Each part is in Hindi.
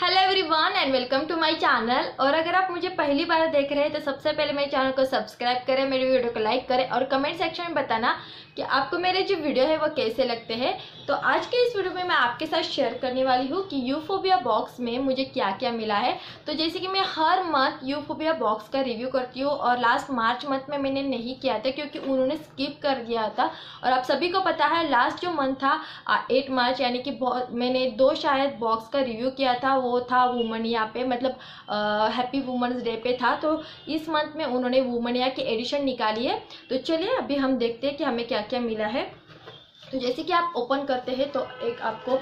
Hello everyone and welcome to my channel और अगर आप मुझे पहली बार देख रहे हैं तो सबसे पहले मेरे चैनल को सब्सक्राइब करें, मेरी वीडियो को लाइक करें और कमेंट सेक्शन में बताना कि आपको मेरे जो वीडियो है वो कैसे लगते हैं? तो आज के इस वीडियो में मैं आपके साथ शेयर करने वाली हूँ कि यूफोबिया बॉक्स में मुझे क्या क्या मिला है। तो जैसे कि मैं हर मंथ यूफोबिया बॉक्स का रिव्यू करती हूँ और लास्ट मार्च मंथ में मैंने नहीं किया था क्योंकि उन्होंने स्किप कर दिया था। और आप सभी को पता है लास्ट जो मंथ था एट मार्च यानी कि मैंने दो शायद बॉक्स का रिव्यू किया था, वो था वुमनिया पे मतलब हैप्पी वुमेंस डे पे था। तो इस मंथ में उन्होंने वुमनिया की एडिशन निकाली है। तो चलिए, अभी हम देखते हैं कि हमें क्या क्या मिला है। तो जैसे कि आप ओपन करते हैं तो एक आपको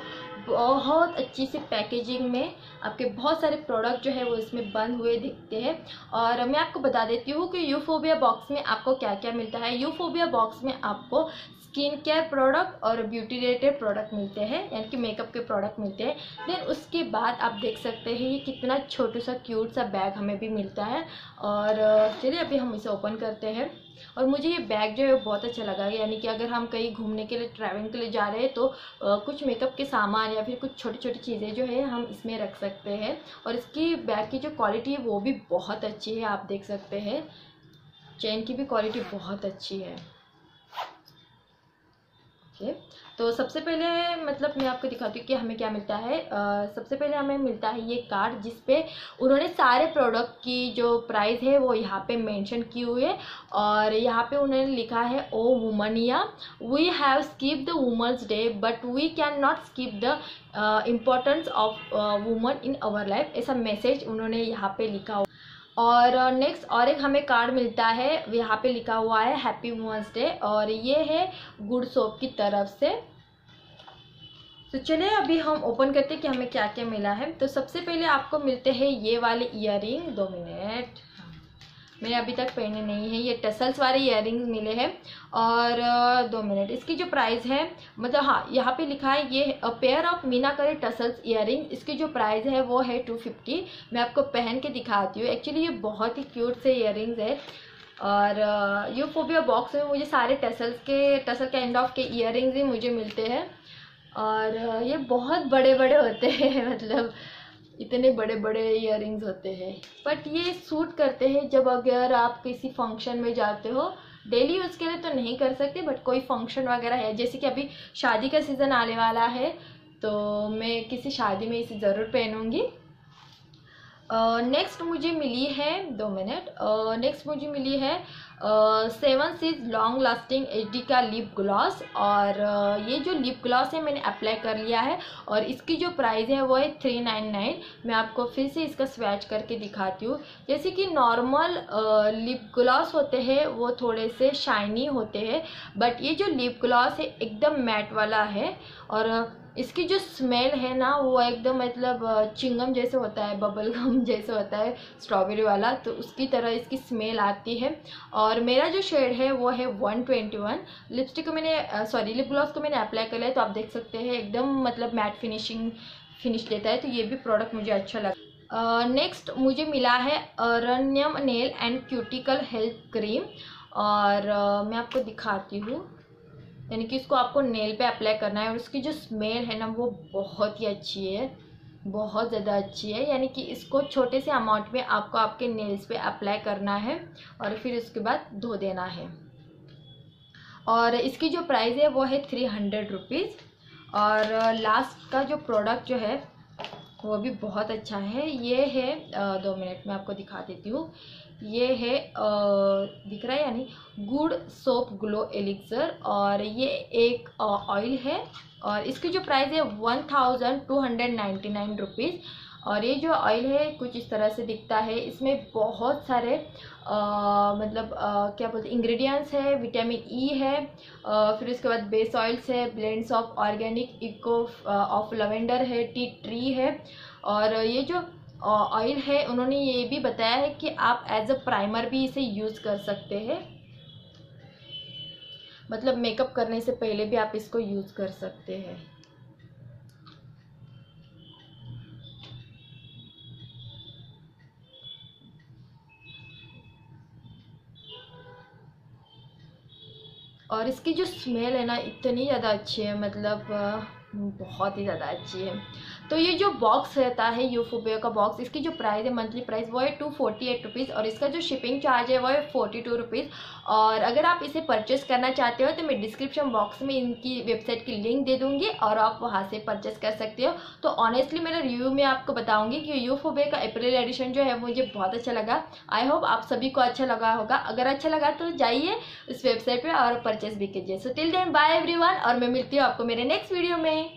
बहुत अच्छी सी पैकेजिंग में आपके बहुत सारे प्रोडक्ट जो है वो इसमें बंद हुए दिखते हैं। और मैं आपको बता देती हूँ कि यूफोबिया बॉक्स में आपको क्या क्या मिलता है। यूफोबिया बॉक्स में आपको स्किन केयर प्रोडक्ट और ब्यूटी रिलेटेड प्रोडक्ट मिलते हैं, यानी कि मेकअप के प्रोडक्ट मिलते हैं। देन उसके बाद आप देख सकते हैं ये कितना छोटा सा क्यूट सा बैग हमें भी मिलता है। और चलिए अभी हम इसे ओपन करते हैं। और मुझे ये बैग जो है बहुत अच्छा लगा यानी कि अगर हम कहीं घूमने के लिए ट्रैवलिंग के लिए जा रहे हैं तो आ, कुछ मेकअप के सामान या फिर कुछ छोटी छोटी चीज़ें जो है हम इसमें रख सकते हैं। और इसकी बैग की जो क्वालिटी है वो भी बहुत अच्छी है आप देख सकते हैं। चेन की भी क्वालिटी बहुत अच्छी है। ओके तो सबसे पहले मतलब मैं आपको दिखाती हूँ कि हमें क्या मिलता है। आ, सबसे पहले हमें मिलता है ये कार्ड जिस पे उन्होंने सारे प्रोडक्ट की जो प्राइस है वो यहाँ पे मेंशन की हुई है और यहाँ पे उन्होंने लिखा है ओ womaniya we have skip the women's day but we can not skip the importance of women in our life ऐसा मैसेज उन्होंने यहाँ पे लिखा हुआ और नेक्स्ट और एक हमें कार्ड मिलता है, यहाँ पे लिखा हुआ है हैप्पी वुमेंस डे और ये है गुड सोप की तरफ़ से। तो चलिए, अभी हम ओपन करते हैं कि हमें क्या क्या मिला है। तो सबसे पहले आपको मिलते हैं ये वाले इयर दो मिनट। मैंने अभी तक पहने नहीं है। ये टसल्स वाले इयर मिले हैं। और दो मिनट। इसकी जो प्राइस है मतलब हाँ यहाँ पे लिखा है, ये पेयर ऑफ़ मीना करे टसल्स इयर इसकी जो प्राइस है वो है टू फिफ्टी मैं आपको पहन के दिखाती हूँ। एक्चुअली ये बहुत ही क्यूट से इयर है। और यूफोबिया बॉक्स में मुझे सारे टसल्स के टसल के एंड ऑफ़ के इयर ही मुझे मिलते हैं। और ये बहुत बड़े बड़े होते हैं मतलब इतने बड़े बड़े इयर होते हैं। बट ये सूट करते हैं जब अगर आप किसी फ़ंक्शन में जाते हो डेली यूज़ के लिए तो नहीं कर सकते बट कोई फ़ंक्शन वगैरह है। जैसे कि अभी शादी का सीज़न आने वाला है तो मैं किसी शादी में इसे ज़रूर पहनूँगी। नेक्स्ट uh, मुझे मिली है दो मिनट नेक्स्ट uh, मुझे मिली है seven seas long lasting HD का लिप ग्लॉस और uh, ये जो लिप ग्लॉस है मैंने अप्लाई कर लिया है और इसकी जो प्राइस है वो है थ्री नाइन नाइन मैं आपको फिर से इसका स्वैच करके दिखाती हूँ। जैसे कि नॉर्मल लिप ग्लॉस होते हैं वो थोड़े से शाइनी होते हैं बट ये जो लिप ग्लॉस है एकदम मैट वाला है और इसकी जो स्मेल है ना वो एकदम मतलब चिंगम जैसे होता है बबल गम जैसे होता है स्ट्रॉबेरी वाला तो उसकी तरह इसकी स्मेल आती है। और मेरा जो शेड है वो है वन ट्वेंटी वन लिपस्टिक को मैंने सॉरी लिप ग्लॉस को मैंने अप्लाई कर लिया तो आप देख सकते हैं एकदम मतलब मैट फिनिशिंग फिनिश देता है तो ये भी प्रोडक्ट मुझे अच्छा लगा। नेक्स्ट uh, मुझे मिला है Aranyam nail and cuticle health cream और uh, मैं आपको दिखाती हूँ। यानी कि इसको आपको नेल पे अप्लाई करना है और उसकी जो स्मेल है ना, वो बहुत ही अच्छी है। बहुत ज़्यादा अच्छी है। यानी कि इसको छोटे से अमाउंट में आपको आपके नेल्स पे अप्लाई करना है और फिर उसके बाद धो देना है। और इसकी जो प्राइस है, वो है थ्री हंड्रेड रुपीज़ और लास्ट का जो प्रोडक्ट जो है, वो भी बहुत अच्छा है। ये है दो मिनट में आपको दिखा देती हूँ। ये है दिख रहा है यानी गुड सोप ग्लो एलिक्सर और ये एक ऑयल है और इसकी जो प्राइस है one thousand two hundred ninety nine rupees और ये जो ऑयल है कुछ इस तरह से दिखता है। इसमें बहुत सारे आ, मतलब आ, क्या बोलते इंग्रेडिएंट्स है विटामिन ई e है आ, फिर उसके बाद बेस ऑयल्स है blends of organic eco of lavender है टी ट्री है और ये जो ऑयल है, उन्होंने ये भी बताया है कि आप एज अ प्राइमर भी इसे यूज़ कर सकते हैं। मतलब मेकअप करने से पहले भी आप इसको यूज़ कर सकते हैं। और इसकी जो स्मेल है ना, इतनी ज़्यादा अच्छी है मतलब बहुत ही ज़्यादा अच्छी है। तो ये जो बॉक्स रहता है यूफोबिया का बॉक्स इसकी जो प्राइस है मंथली प्राइस वो है टू फोर्टी एट रुपीज़ और इसका जो शिपिंग चार्ज है, वो है फोर्टी टू रुपीज़ और अगर आप इसे परचेस करना चाहते हो तो मैं डिस्क्रिप्शन बॉक्स में इनकी वेबसाइट की लिंक दे दूँगी और आप वहाँ से परचेस कर सकते हो। तो ऑनेस्टली मेरा रिव्यू में आपको बताऊँगी कि यूफोबिया का अप्रैल एडिशन जो है, मुझे बहुत अच्छा लगा। आई होप आप सभी को अच्छा लगा होगा। अगर अच्छा लगा तो जाइए इस वेबसाइट पर और परचेस भी कीजिए। So till then bye everyone और मैं मिलती हूँ आपको मेरे नेक्स्ट वीडियो में। meh